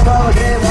about it.